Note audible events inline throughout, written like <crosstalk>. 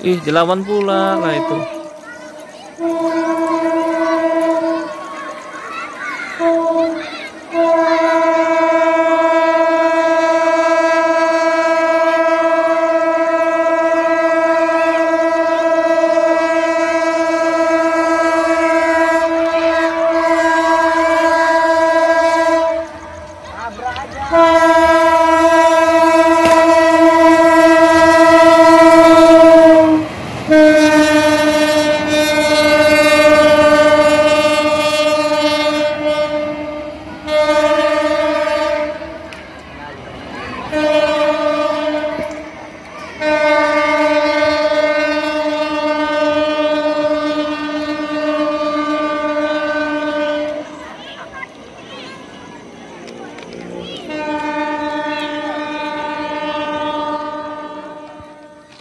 Ih, dilawan pula lah itu.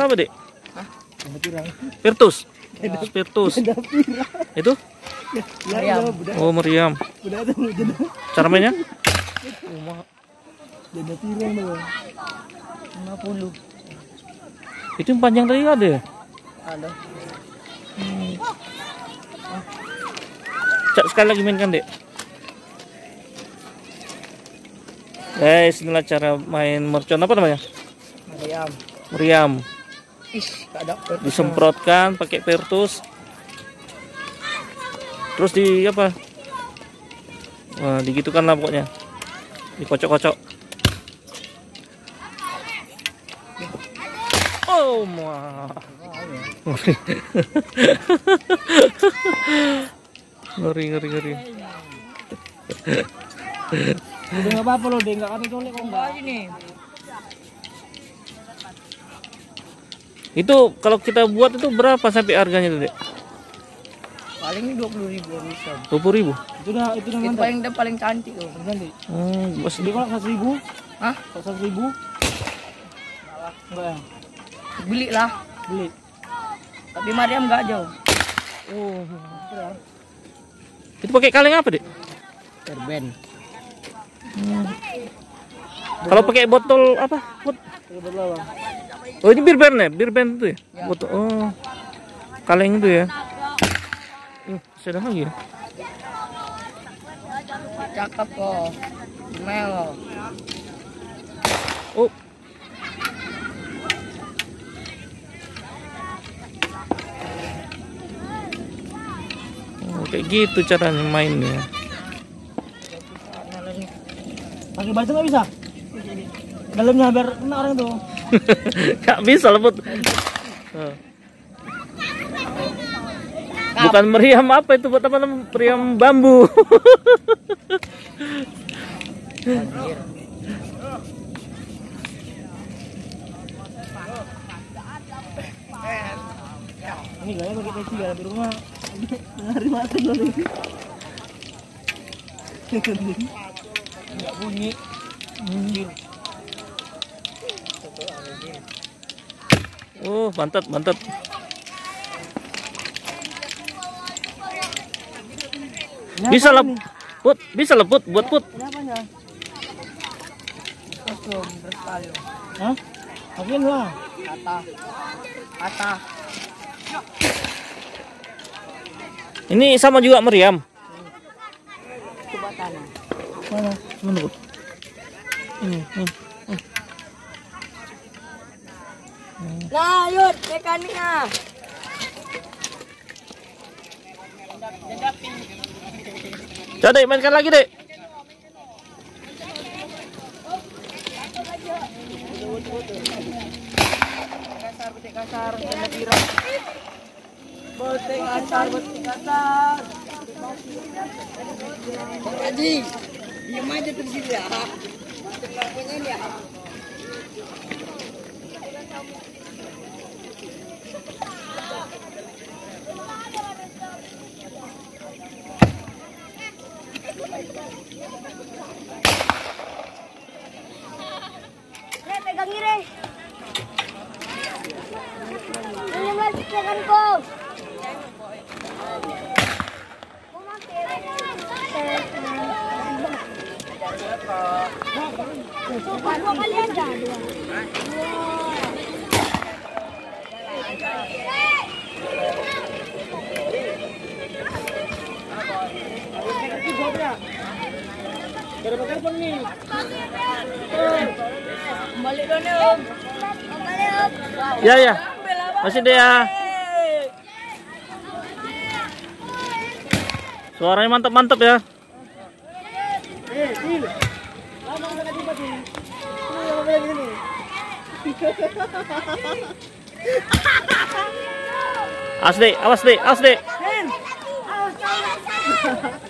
Itu apa, Dek? Spiritus. Spiritus. Itu? Meriam. Oh, meriam. Cara mainnya? Ma- 50. itu yang panjang tadi ada ya? Ada. Cak sekali lagi mainkan, Dek. Guys, inilah cara main mercon apa namanya? Meriam. Meriam. Ish, gak ada. Disemprotkan pakai pertus. Terus di apa? Wah, digitukan lah pokoknya. Dikocok-kocok. Oh, wah. <laughs> ngeri, ngeri, ngeri. Udah nggak apa-apa loh, deh nggak kami colek kok enggak. Ini. Itu kalau kita buat itu berapa sampai harganya tuh, Dek? Paling 20 ribu bisa. 20 ribu? Itu udah itu udah mantap. Paling paling cantik tuh. Cantik. Hmm, bos. Jadi kalau seratus ribu, Hah? kalau seratus ribu, enggak ya? beli lah Beli. tapi Mariam nggak jauh Oh. Itu pakai kaleng apa, Dek? Terben. Kalau pakai botol apa? Bot- Terus berapa? Oh, ini bir band ya? Bir band itu ya? Botol. Oh. Kaleng itu ya. Uh, sudah lagi ya? cakep kok melo Oh. Oh, kayak gitu caranya mainnya. Pakai baju nggak bisa? Dalamnya biar kena orang tuh. <laughs> Gak bisa lebut. Oh. Bukan meriam apa itu buat apa namanya? Meriam bambu. Ini gaya pakai peci ya di rumah. Hari loh ini. Enggak bunyi. Oh, mantap, mantap. Bisa lah, put, bisa lah put, buat put. Hah? Lah. Ini sama juga meriam. coba tanah Mana? Ini, ini. Nah yuk mekaniknya Coba dek, mainkan lagi dek. kasar betik kasar benda biru betik kasar betik kasar Haji, diam aja terus ya. ya. Re, pegang ini, Re. Ini mas, pegang ko. Dua kali aja. Dua. Berapa telepon nih? Balik doon eh, Om. Kembali om. Ya ya. Masih deh ya. Suaranya mantap-mantap ya. Mga gini? Awas deh, awas deh, awas deh. <laughs>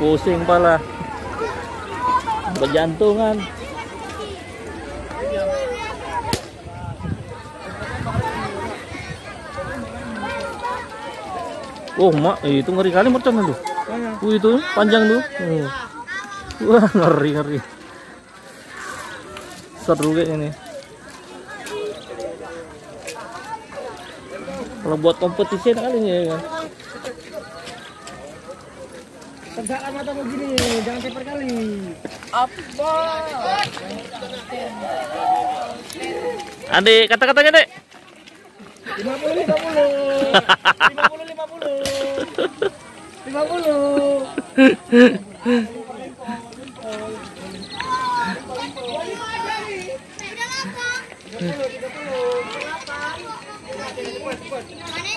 pusing pala. Berjantungan. Oh, mak, itu ngeri kali mercon tuh. Wih, itu panjang tuh. Oh. Wah, ngeri ngeri. Seru kayak ini. Kalau buat kompetisi kali nih ya kan. Nanti matamu gini, jangan ceper kali. Apa? Andi, kata-katanya, Dek. 50 50. 50 50. 50.